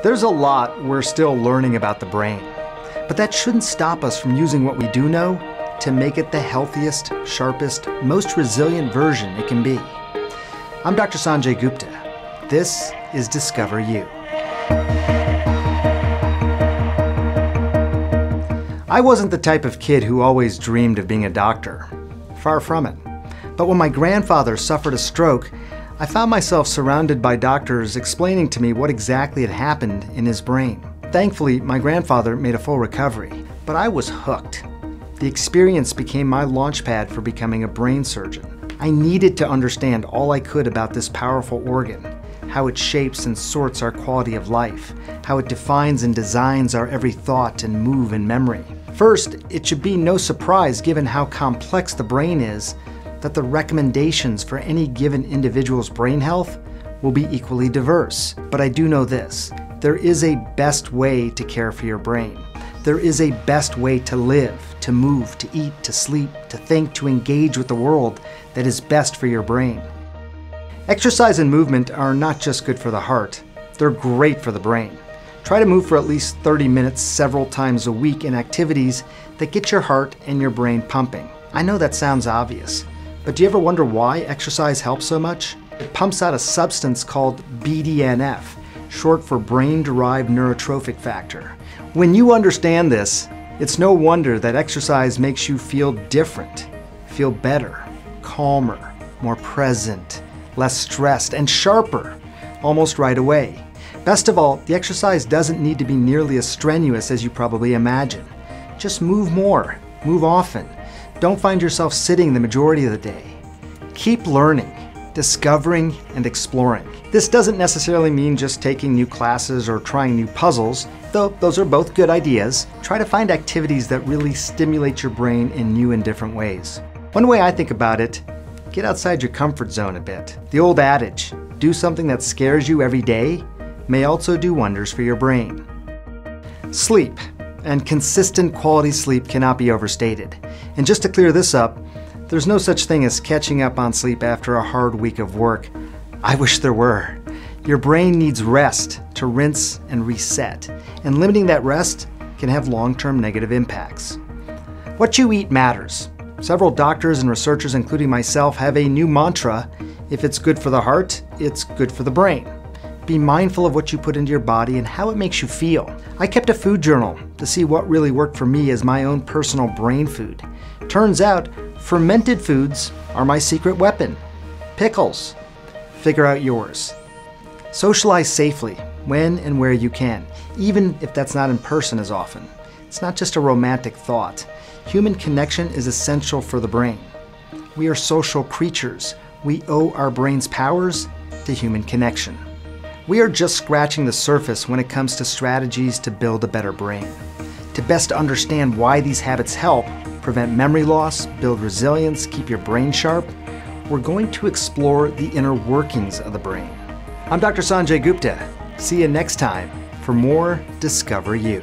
There's a lot we're still learning about the brain, but that shouldn't stop us from using what we do know to make it the healthiest, sharpest, most resilient version it can be. I'm Dr. Sanjay Gupta. This is Discover You. I wasn't the type of kid who always dreamed of being a doctor. Far from it. But when my grandfather suffered a stroke, I found myself surrounded by doctors explaining to me what exactly had happened in his brain. Thankfully, my grandfather made a full recovery, but I was hooked. The experience became my launchpad for becoming a brain surgeon. I needed to understand all I could about this powerful organ, how it shapes and sorts our quality of life, how it defines and designs our every thought and move and memory. First, it should be no surprise given how complex the brain is that the recommendations for any given individual's brain health will be equally diverse. But I do know this, there is a best way to care for your brain. There is a best way to live, to move, to eat, to sleep, to think, to engage with the world that is best for your brain. Exercise and movement are not just good for the heart, they're great for the brain. Try to move for at least 30 minutes several times a week in activities that get your heart and your brain pumping. I know that sounds obvious, but do you ever wonder why exercise helps so much? It pumps out a substance called BDNF, short for brain derived neurotrophic factor. When you understand this, it's no wonder that exercise makes you feel different, feel better, calmer, more present, less stressed, and sharper almost right away. Best of all, the exercise doesn't need to be nearly as strenuous as you probably imagine. Just move more, move often. Don't find yourself sitting the majority of the day. Keep learning, discovering, and exploring. This doesn't necessarily mean just taking new classes or trying new puzzles, though those are both good ideas. Try to find activities that really stimulate your brain in new and different ways. One way I think about it, get outside your comfort zone a bit. The old adage, do something that scares you every day, may also do wonders for your brain. Sleep and consistent quality sleep cannot be overstated. And just to clear this up, there's no such thing as catching up on sleep after a hard week of work. I wish there were. Your brain needs rest to rinse and reset, and limiting that rest can have long term negative impacts. What you eat matters. Several doctors and researchers, including myself, have a new mantra if it's good for the heart, it's good for the brain. Be mindful of what you put into your body and how it makes you feel. I kept a food journal to see what really worked for me as my own personal brain food. Turns out, fermented foods are my secret weapon. Pickles. Figure out yours. Socialize safely, when and where you can, even if that's not in person as often. It's not just a romantic thought. Human connection is essential for the brain. We are social creatures. We owe our brain's powers to human connection. We are just scratching the surface when it comes to strategies to build a better brain. To best understand why these habits help prevent memory loss, build resilience, keep your brain sharp, we're going to explore the inner workings of the brain. I'm Dr. Sanjay Gupta. See you next time for more Discover You.